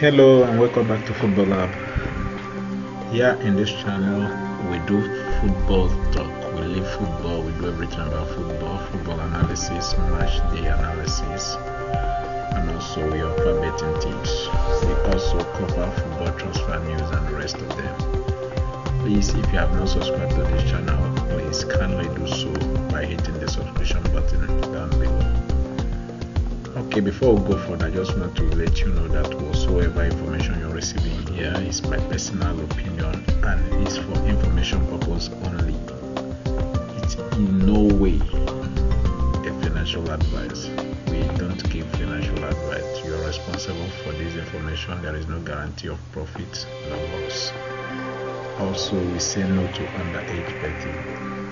Hello and welcome back to Football Lab. Here in this channel, we do football talk. We live football. We do everything about football, football analysis, match day analysis, and also we offer betting tips. We also cover football transfer news and the rest of them. Please, if you have not subscribed to this channel, please kindly do so by hitting the subscription button down below. Okay, before we go further, I just want to let you know that whatsoever information you're receiving here is my personal opinion and is for information purpose only. It's in no way a financial advice. We don't give financial advice. You are responsible for this information. There is no guarantee of profit nor loss. Also, we say no to underage betting.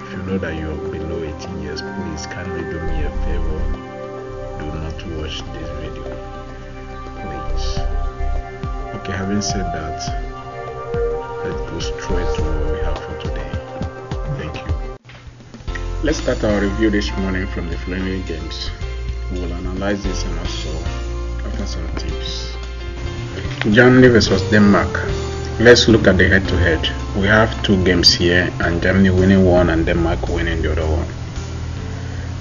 If you know that you're below 18 years, please kindly do me a favor do not watch this video please okay having said that let's go straight to what we have for today. Thank you. Let's start our review this morning from the following games. We will analyze this and also offer some tips. Germany versus denmark. Let's look at the head-to-head. -head. we have two games here and germany winning one and denmark winning the other one.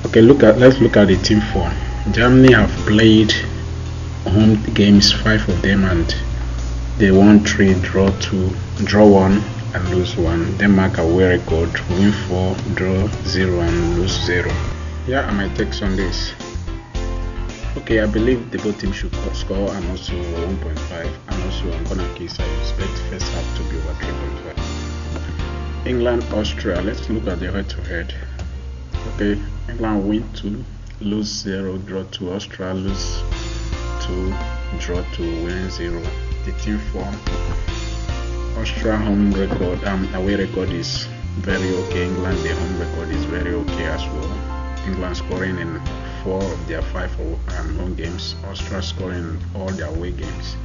Okay look at let's look at the team form. Germany have played home games, five of them, and they won three, draw two, draw one, and lose one. Denmark away record, win four, draw zero, and lose zero. Here are my takes on this. Okay, I believe the both teams should score and also 1.5, and also I'm gonna kiss. I expect first half to be over 3.5. England, Austria. Let's look at the head-to-head. -head. Okay, England win two lose 0 draw 2 Austria lose 2 draw 2 win 0 the team form. Austria home record um, away record is very okay. England the home record is very okay as well. England scoring in four of their five um, home games. Austria scoring all their away games.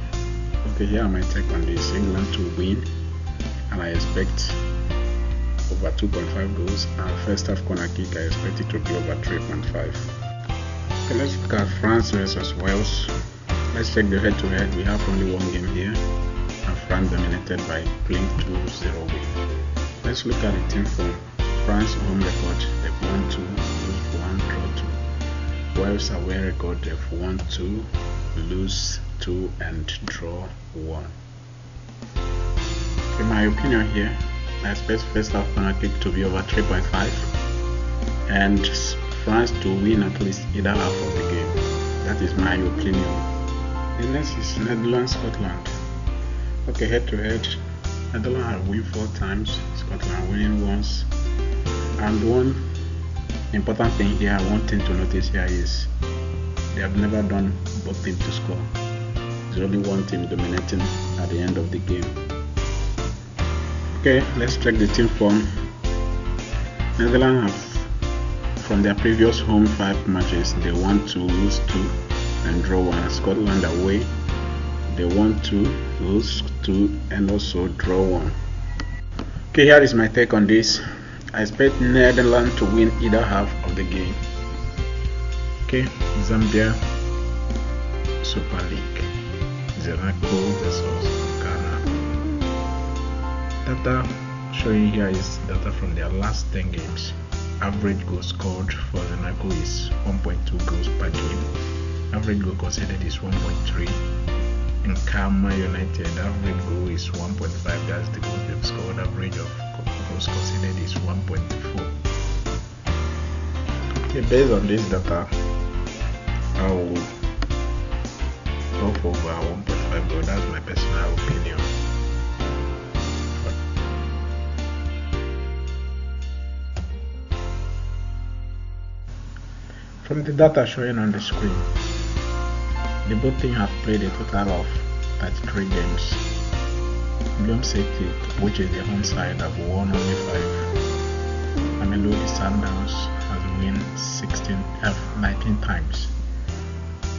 Okay here my take on this. England to win and I expect over 2.5 goals. And first half corner kick I expect it to be over 3.5 Okay, let's look at France versus Wales. Let's check the head-to-head. -head. We have only one game here, France dominated by playing 2-0 win. Let's look at the team form. France home record, they've won 2, lose 1, draw 2. Wales away record, they've won 2, lose 2, and draw 1. In my opinion here, I expect first half corner kick to be over 3.5 and France to win at least either half of the game. That is my opinion. The next is Netherlands Scotland. Okay, head to head. Netherlands have won four times, Scotland winning once. And one important thing here, one thing to notice here is they have never done both teams to score. There's only one team dominating at the end of the game. Okay, let's check the team form. Netherlands have from their previous home five matches, they won two, lose two, and draw one. Scotland away, they won two, lose two, and also draw one. Okay, here is my take on this. I expect Netherlands to win either half of the game. Okay, Zambia Super League, Zanaco versus Ghana. Data showing here is data from their last 10 games average goal scored for Zanaco is 1.2 goals per game. Average goal conceded is 1.3. In Karma United, average goal is 1.5. That's the goal they've scored. Average of goals conceded is 1.4. Okay, based on this data, I will go over 1.5 goal. That's my personal opinion. From the data showing on the screen, the both teams have played a total of 33 games. Bloom City, which is the home side, have won only 5. Mamelodi Sundowns has won 16, have 19 times.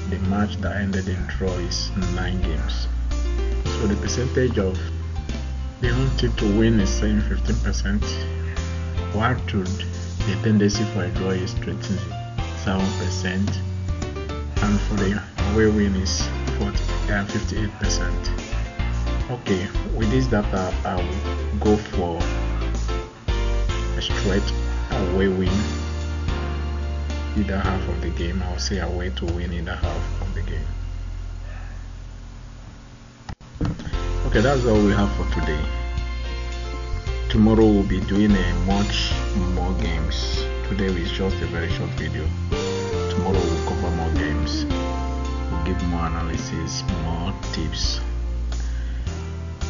The match that ended in draw is 9 games. So the percentage of the home team to win is saying 15%, while to the tendency for a draw is 20 7% and for the away win is 40 and 58%. Okay, with this data, I'll go for a straight away win either half of the game. I'll say away to win either half of the game. Okay, that's all we have for today. Tomorrow we'll be doing a much more games. Today is just a very short video. Tomorrow we'll games. We'll give more analysis, more tips.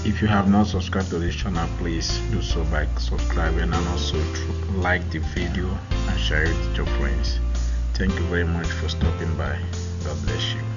If you have not subscribed to this channel, please do so by subscribing and also like the video and share it with your friends. Thank you very much for stopping by. God bless you.